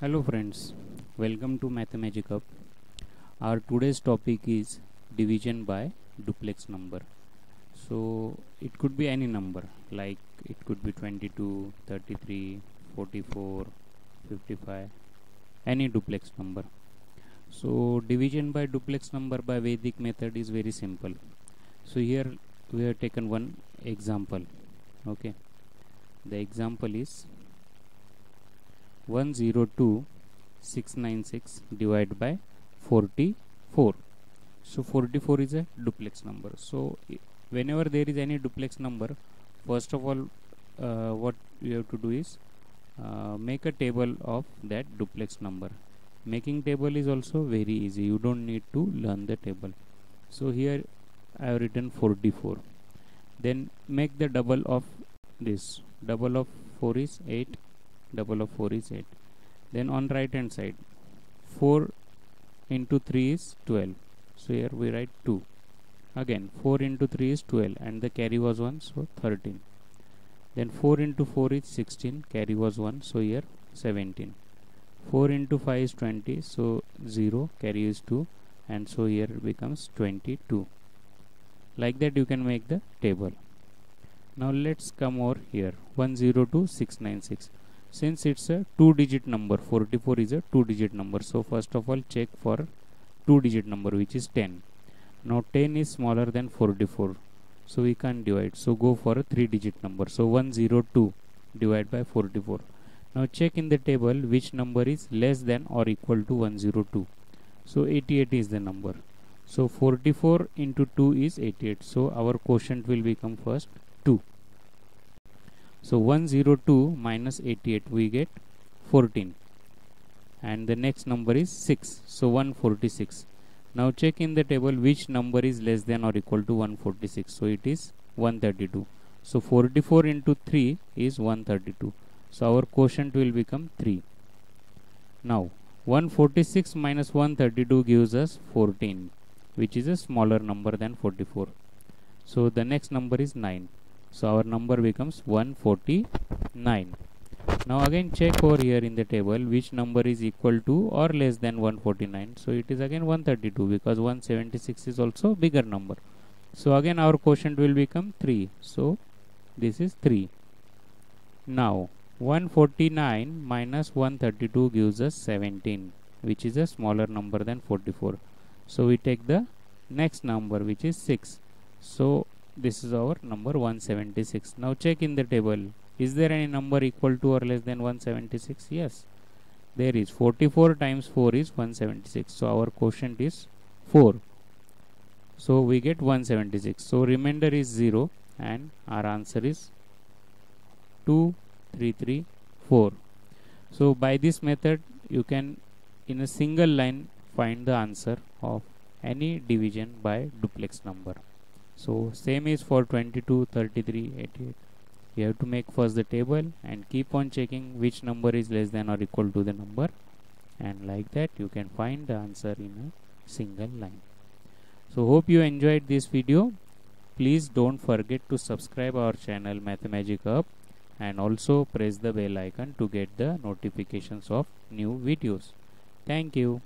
Hello friends, welcome to Mathemagic Hub. Our today's topic is division by duplex number. So it could be any number like it could be 22, 33, 44, 55, any duplex number. So division by duplex number by Vedic method is very simple. So here we have taken one example. Okay, the example is 102696 divided by 44 so 44 is a duplex number. So whenever there is any duplex number first of all uh, what you have to do is uh, make a table of that duplex number. Making table is also very easy. You don't need to learn the table. So here I have written 44 then make the double of this. Double of 4 is 8 double of 4 is 8 then on right hand side 4 into 3 is 12 so here we write 2 again 4 into 3 is 12 and the carry was 1 so 13 then 4 into 4 is 16 carry was 1 so here 17 4 into 5 is 20 so 0 carry is 2 and so here becomes 22 like that you can make the table. Now let's come over here. 102696 since it's a two digit number 44 is a two digit number. So first of all check for two digit number which is 10 now 10 is smaller than 44 so we can't divide. So go for a three digit number. So 102 divided by 44 now check in the table which number is less than or equal to 102 so 88 is the number. So 44 into 2 is 88 so our quotient will become first 2 so 102 minus 88 we get 14 and the next number is 6 so 146 now check in the table which number is less than or equal to 146 so it is 132 so 44 into 3 is 132 so our quotient will become 3 now 146 minus 132 gives us 14 which is a smaller number than 44 so the next number is 9 so our number becomes 149 now again check over here in the table which number is equal to or less than 149 so it is again 132 because 176 is also bigger number. So again our quotient will become 3 so this is 3 now 149 minus 132 gives us 17 which is a smaller number than 44 so we take the next number which is 6 so this is our number 176 now check in the table. Is there any number equal to or less than 176 yes. There is. 44 times 4 is 176 so our quotient is 4 so we get 176 so remainder is 0 and our answer is 2334 so by this method you can in a single line find the answer of any division by duplex number so same is for 22 33 88 you have to make first the table and keep on checking which number is less than or equal to the number. And like that you can find the answer in a single line. So hope you enjoyed this video. Please don't forget to subscribe our channel mathemagic hub and also press the bell icon to get the notifications of new videos. Thank you